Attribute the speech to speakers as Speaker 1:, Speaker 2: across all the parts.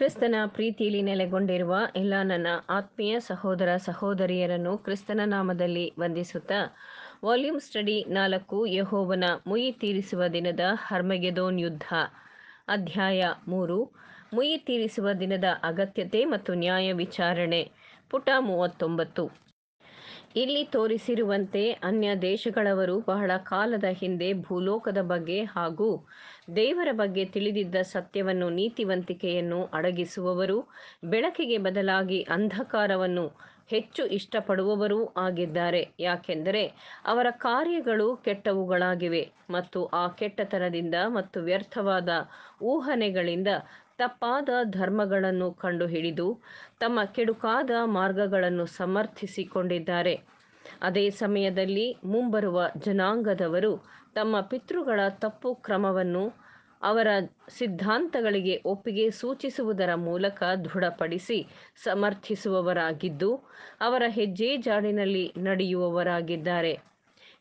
Speaker 1: ಕ್ರಿಸ್ತನ ಪ್ರೀತಿಯಲ್ಲಿ ನೆಲೆಗೊಂಡಿರುವ ಎಲ್ಲ ನನ್ನ ಆತ್ಮೀಯ ಸಹೋದರ ಸಹೋದರಿಯರನ್ನು ಕ್ರಿಸ್ತನ ನಾಮದಲ್ಲಿ ವಂದಿಸುತ್ತಾ, ವಾಲ್ಯೂಮ್ ಸ್ಟಡಿ ನಾಲ್ಕು, ಯಹೋವನ ಮುಯಿ ತೀರಿಸುವ ದಿನದ ಹರ್ಮಗೆದೋನ್ ಯುದ್ಧ. ಅಧ್ಯಾಯ ಮೂರು, ಮುಯಿ ತೀರಿಸುವ ದಿನದ ಅಗತ್ಯತೆ ಮತ್ತು ನ್ಯಾಯ ವಿಚಾರಣೆ, ಪುಟ ಮೂವತ್ತೊಂಬತ್ತು. ಇಲ್ಲಿ ತೋರಿಸಿರುವಂತೆ ಅನ್ಯ ದೇಶಗಳವರು ಬಹಳ ಕಾಲದ ಹಿಂದೆ ಭೂಲೋಕದ ಬಗ್ಗೆ ಹಾಗೂ ದೇವರ ಬಗ್ಗೆ ತಿಳಿದಿದ್ದ ಸತ್ಯವನ್ನು, ನೀತಿವಂತಿಕೆಯನ್ನು ಅಡಗಿಸುವವರು, ಬೆಳಕಿಗೆ ಬದಲಾಗಿ ಅಂಧಕಾರವನ್ನು ಹೆಚ್ಚು ಇಷ್ಟಪಡುವವರೂ ಆಗಿದ್ದಾರೆ. ಯಾಕೆಂದರೆ ಅವರ ಕಾರ್ಯಗಳು ಕೆಟ್ಟವುಗಳಾಗಿವೆ ಮತ್ತು ಆ ಕೆಟ್ಟತನದಿಂದ ಮತ್ತು ವ್ಯರ್ಥವಾದ ಊಹನೆಗಳಿಂದ ತಪ್ಪಾದ ಧರ್ಮಗಳನ್ನು ಕಂಡುಹಿಡಿದು ತಮ್ಮ ಕೆಡುಕಾದ ಮಾರ್ಗಗಳನ್ನು ಸಮರ್ಥಿಸಿಕೊಂಡಿದ್ದಾರೆ. ಅದೇ ಸಮಯದಲ್ಲಿ ಮುಂಬರುವ ಜನಾಂಗದವರು ತಮ್ಮ ಪಿತೃಗಳ ತಪ್ಪು ಕ್ರಮವನ್ನು ಅವರ ಸಿದ್ಧಾಂತಗಳಿಗೆ ಒಪ್ಪಿಗೆ ಸೂಚಿಸುವುದರ ಮೂಲಕ ದೃಢಪಡಿಸಿ ಸಮರ್ಥಿಸುವವರಾಗಿದ್ದು, ಅವರ ಹೆಜ್ಜೆ ಜಾಡಿನಲ್ಲಿ ನಡೆಯುವವರಾಗಿದ್ದಾರೆ.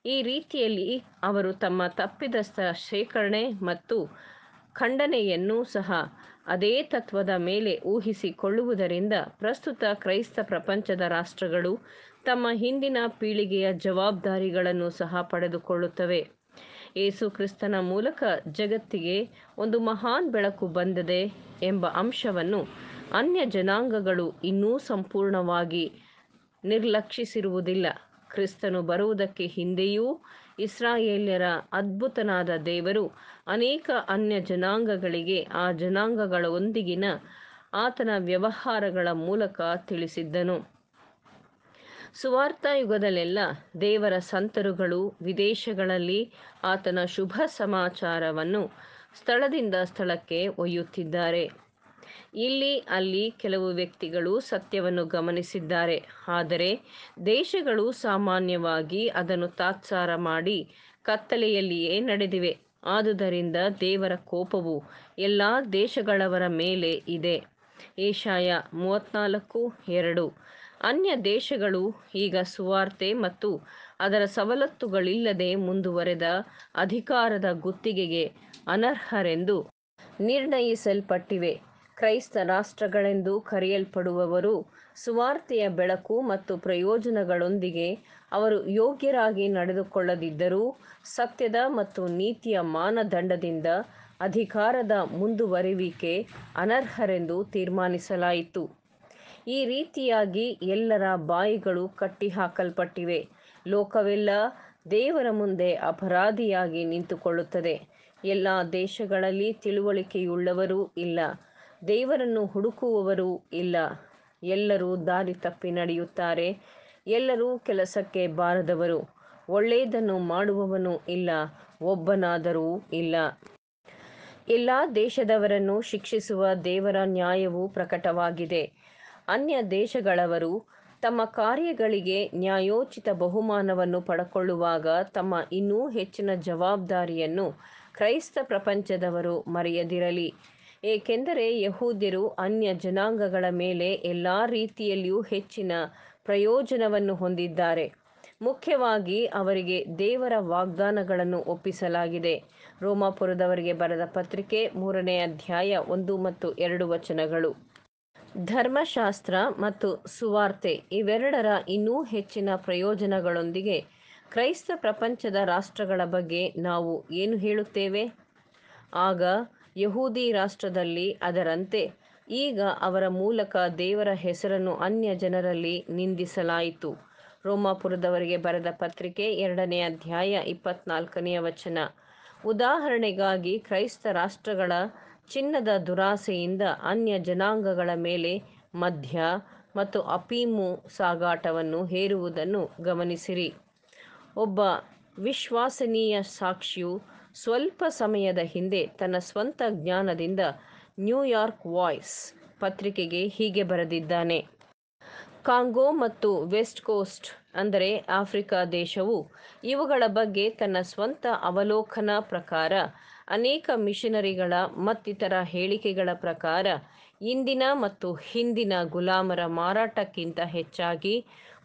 Speaker 1: ಈ ರೀತಿಯಲ್ಲಿ ಅವರು ತಮ್ಮ ತಪ್ಪಿದಸ್ಥ ಶೇಖರಣೆ ಮತ್ತು ಖಂಡನೆಯನ್ನೂ ಸಹ ಅದೇ ತತ್ವದ ಮೇಲೆ ಊಹಿಸಿಕೊಳ್ಳುವುದರಿಂದ ಪ್ರಸ್ತುತ ಕ್ರೈಸ್ತ ಪ್ರಪಂಚದ ರಾಷ್ಟ್ರಗಳು ತಮ್ಮ ಹಿಂದಿನ ಪೀಳಿಗೆಯ ಜವಾಬ್ದಾರಿಗಳನ್ನು ಸಹ ಪಡೆದುಕೊಳ್ಳುತ್ತವೆ. ಏಸು ಕ್ರಿಸ್ತನ ಮೂಲಕ ಜಗತ್ತಿಗೆ ಒಂದು ಮಹಾನ್ ಬೆಳಕು ಬಂದಿದೆ ಎಂಬ ಅಂಶವನ್ನು ಅನ್ಯ ಜನಾಂಗಗಳು ಇನ್ನೂ ಸಂಪೂರ್ಣವಾಗಿ ನಿರ್ಲಕ್ಷಿಸಿರುವುದಿಲ್ಲ. ಕ್ರಿಸ್ತನು ಬರುವುದಕ್ಕೆ ಹಿಂದೆಯೂ ಇಸ್ರಾಯೇಲ್ಯರ ಅದ್ಭುತನಾದ ದೇವರು ಅನೇಕ ಅನ್ಯ ಜನಾಂಗಗಳಿಗೆ ಆ ಜನಾಂಗಗಳೊಂದಿಗಿನ ಆತನ ವ್ಯವಹಾರಗಳ ಮೂಲಕ ತಿಳಿಸಿದ್ದನು. ಸುವಾರ್ಥ ಯುಗದಲ್ಲೆಲ್ಲ ದೇವರ ಸಂತರುಗಳು ವಿದೇಶಗಳಲ್ಲಿ ಆತನ ಶುಭ ಸಮಾಚಾರವನ್ನು ಸ್ಥಳದಿಂದ ಸ್ಥಳಕ್ಕೆ ಒಯ್ಯುತ್ತಿದ್ದಾರೆ. ಇಲ್ಲಿ ಅಲ್ಲಿ ಕೆಲವು ವ್ಯಕ್ತಿಗಳು ಸತ್ಯವನ್ನು ಗಮನಿಸಿದ್ದಾರೆ. ಆದರೆ ದೇಶಗಳು ಸಾಮಾನ್ಯವಾಗಿ ಅದನ್ನು ತಾತ್ಸಾರ ಮಾಡಿ ಕತ್ತಲೆಯಲ್ಲಿಯೇ ನಡೆದಿವೆ. ಆದುದರಿಂದ ದೇವರ ಕೋಪವು ಎಲ್ಲ ದೇಶಗಳವರ ಮೇಲೆ ಇದೆ. ಏಷಾಯ ಮೂವತ್ನಾಲ್ಕು ಎರಡು. ಅನ್ಯ ದೇಶಗಳು ಈಗ ಸುವಾರ್ತೆ ಮತ್ತು ಅದರ ಸವಲತ್ತುಗಳಿಲ್ಲದೆ ಮುಂದುವರೆದ ಅಧಿಕಾರದ ಗುತ್ತಿಗೆಗೆ ಅನರ್ಹರೆಂದು ನಿರ್ಣಯಿಸಲ್ಪಟ್ಟಿವೆ. ಕ್ರೈಸ್ತ ರಾಷ್ಟ್ರಗಳೆಂದು ಕರೆಯಲ್ಪಡುವವರು ಸುವಾರ್ತೆಯ ಬೆಳಕು ಮತ್ತು ಪ್ರಯೋಜನಗಳೊಂದಿಗೆ ಅವರು ಯೋಗ್ಯರಾಗಿ ನಡೆದುಕೊಳ್ಳದಿದ್ದರೂ ಸತ್ಯದ ಮತ್ತು ನೀತಿಯ ಮಾನದಂಡದಿಂದ ಅಧಿಕಾರದ ಮುಂದುವರಿವಿಕೆ ಅನರ್ಹರೆಂದು ತೀರ್ಮಾನಿಸಲಾಯಿತು. ಈ ರೀತಿಯಾಗಿ ಎಲ್ಲರ ಬಾಯಿಗಳು ಕಟ್ಟಿಹಾಕಲ್ಪಟ್ಟಿವೆ. ಲೋಕವೆಲ್ಲ ದೇವರ ಮುಂದೆ ಅಪರಾಧಿಯಾಗಿ ನಿಂತುಕೊಳ್ಳುತ್ತದೆ. ಎಲ್ಲ ದೇಶಗಳಲ್ಲಿ ತಿಳುವಳಿಕೆಯುಳ್ಳವರೂ ಇಲ್ಲ. ದೇವರನ್ನು ಹುಡುಕುವವರು ಇಲ್ಲ. ಎಲ್ಲರೂ ದಾರಿ ತಪ್ಪಿ ನಡೆಯುತ್ತಾರೆ. ಎಲ್ಲರೂ ಕೆಲಸಕ್ಕೆ ಬಾರದವರು. ಒಳ್ಳೆಯದನ್ನು ಮಾಡುವವನು ಇಲ್ಲ, ಒಬ್ಬನಾದರೂ ಇಲ್ಲ. ಎಲ್ಲ ದೇಶದವರನ್ನು ಶಿಕ್ಷಿಸುವ ದೇವರ ನ್ಯಾಯವು ಪ್ರಕಟವಾಗಿದೆ. ಅನ್ಯ ದೇಶಗಳವರು ತಮ್ಮ ಕಾರ್ಯಗಳಿಗೆ ನ್ಯಾಯೋಚಿತ ಬಹುಮಾನವನ್ನು ಪಡಕೊಳ್ಳುವಾಗ ತಮ್ಮ ಇನ್ನೂ ಹೆಚ್ಚಿನ ಜವಾಬ್ದಾರಿಯನ್ನು ಕ್ರೈಸ್ತ ಪ್ರಪಂಚದವರು ಮರೆಯದಿರಲಿ. ಏಕೆಂದರೆ ಯಹೂದ್ಯರು ಅನ್ಯ ಜನಾಂಗಗಳ ಮೇಲೆ ಎಲ್ಲ ರೀತಿಯಲ್ಲಿಯೂ ಹೆಚ್ಚಿನ ಪ್ರಯೋಜನವನ್ನು ಹೊಂದಿದ್ದಾರೆ. ಮುಖ್ಯವಾಗಿ ಅವರಿಗೆ ದೇವರ ವಾಗ್ದಾನಗಳನ್ನು ಒಪ್ಪಿಸಲಾಗಿದೆ. ರೋಮಾಪುರದವರಿಗೆ ಬರೆದ ಪತ್ರಿಕೆ ಮೂರನೇ ಅಧ್ಯಾಯ ಒಂದು ಮತ್ತು ಎರಡು ವಚನಗಳು. ಧರ್ಮಶಾಸ್ತ್ರ ಮತ್ತು ಸುವಾರ್ತೆ ಇವೆರಡರ ಇನ್ನೂ ಹೆಚ್ಚಿನ ಪ್ರಯೋಜನಗಳೊಂದಿಗೆ ಕ್ರೈಸ್ತ ಪ್ರಪಂಚದ ರಾಷ್ಟ್ರಗಳ ಬಗ್ಗೆ ನಾವು ಏನು ಹೇಳುತ್ತೇವೆ? ಆಗ ಯಹೂದಿ ರಾಷ್ಟ್ರದಲ್ಲಿ ಅದರಂತೆ ಈಗ ಅವರ ಮೂಲಕ ದೇವರ ಹೆಸರನ್ನು ಅನ್ಯ ಜನರಲ್ಲಿ ನಿಂದಿಸಲಾಯಿತು. ರೋಮಾಪುರದವರಿಗೆ ಬರೆದ ಪತ್ರಿಕೆ ಎರಡನೇ ಅಧ್ಯಾಯ ಇಪ್ಪತ್ನಾಲ್ಕನೆಯ ವಚನ. ಉದಾಹರಣೆಗಾಗಿ ಕ್ರೈಸ್ತ ರಾಷ್ಟ್ರಗಳ ಚಿನ್ನದ ದುರಾಸೆಯಿಂದ ಅನ್ಯ ಜನಾಂಗಗಳ ಮೇಲೆ ಮಧ್ಯ ಮತ್ತು ಅಪೀಮು ಸಾಗಾಟವನ್ನು ಹೇರುವುದನ್ನು ಗಮನಿಸಿರಿ. ಒಬ್ಬ ವಿಶ್ವಾಸನೀಯ ಸಾಕ್ಷಿಯು ಸ್ವಲ್ಪ ಸಮಯದ ಹಿಂದೆ ತನ್ನ ಸ್ವಂತ ಜ್ಞಾನದಿಂದ ನ್ಯೂಯಾರ್ಕ್ ವಾಯ್ಸ್ ಪತ್ರಿಕೆಗೆ ಹೀಗೆ ಬರೆದಿದ್ದಾನೆ. ಕಾಂಗೋ ಮತ್ತು ವೆಸ್ಟ್ ಕೋಸ್ಟ್, ಅಂದರೆ ಆಫ್ರಿಕಾ ದೇಶವು ಇವುಗಳ ಬಗ್ಗೆ ತನ್ನ ಸ್ವಂತ ಅವಲೋಕನ ಪ್ರಕಾರ ಅನೇಕ ಮಿಷನರಿಗಳ ಮತ್ತಿತರ ಹೇಳಿಕೆಗಳ ಪ್ರಕಾರ ಇಂದಿನ ಮತ್ತು ಹಿಂದಿನ ಗುಲಾಮರ ಮಾರಾಟಕ್ಕಿಂತ ಹೆಚ್ಚಾಗಿ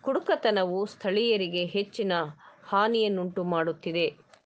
Speaker 1: ಕುಡುಕತನವು ಸ್ಥಳೀಯರಿಗೆ ಹೆಚ್ಚಿನ ಹಾನಿಯನ್ನುಂಟು ಮಾಡುತ್ತಿದೆ